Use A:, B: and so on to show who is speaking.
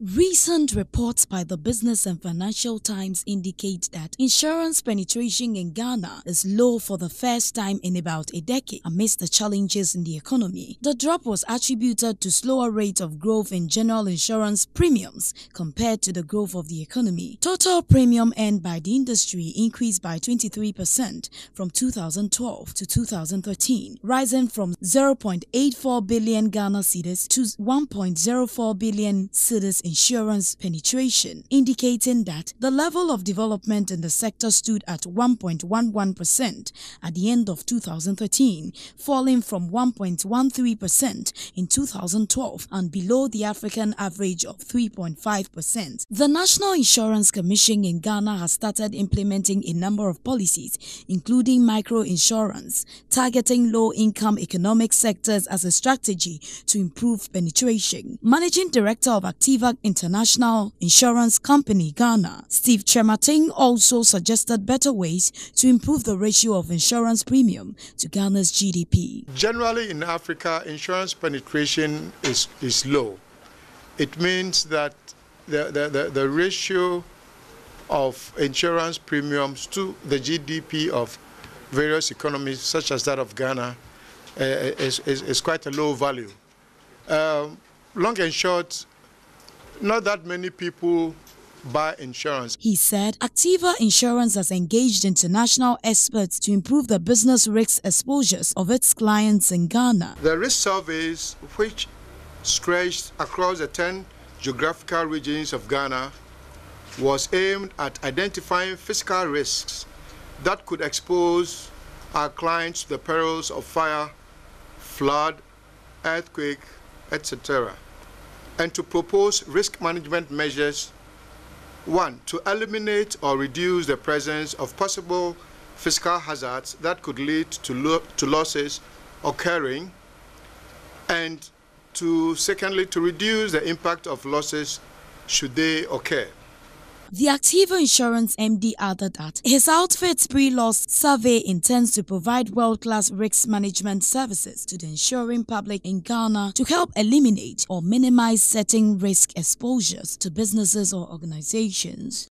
A: Recent reports by the Business and Financial Times indicate that insurance penetration in Ghana is low for the first time in about a decade amidst the challenges in the economy. The drop was attributed to slower rate of growth in general insurance premiums compared to the growth of the economy. Total premium earned by the industry increased by 23% from 2012 to 2013, rising from 0.84 billion Ghana cedis to 1.04 billion cedis insurance penetration, indicating that the level of development in the sector stood at 1.11% at the end of 2013, falling from 1.13% in 2012 and below the African average of 3.5%. The National Insurance Commission in Ghana has started implementing a number of policies, including micro insurance, targeting low-income economic sectors as a strategy to improve penetration. Managing Director of Activa International Insurance Company Ghana, Steve Kyerematen also suggested better ways to improve the ratio of insurance premium to Ghana's GDP.
B: Generally in Africa, insurance penetration is, is low. It means that the, the, the, the ratio of insurance premiums to the GDP of various economies, such as that of Ghana, uh, is, is, is, quite a low value. Um, long and short, not that many people buy insurance.
A: He said Activa Insurance has engaged international experts to improve the business risk exposures of its clients in Ghana.
B: The risk surveys, which stretched across the 10 geographical regions of Ghana, was aimed at identifying physical risks that could expose our clients to the perils of fire, flood, earthquake, etc and to propose risk management measures one, to eliminate or reduce the presence of possible fiscal hazards that could lead to, lo to losses occurring, and to secondly, to reduce the impact of losses should they occur.
A: The Activa Insurance MD added that his outfit's pre-loss survey intends to provide world-class risk management services to the insuring public in Ghana to help eliminate or minimize certain risk exposures to businesses or organizations.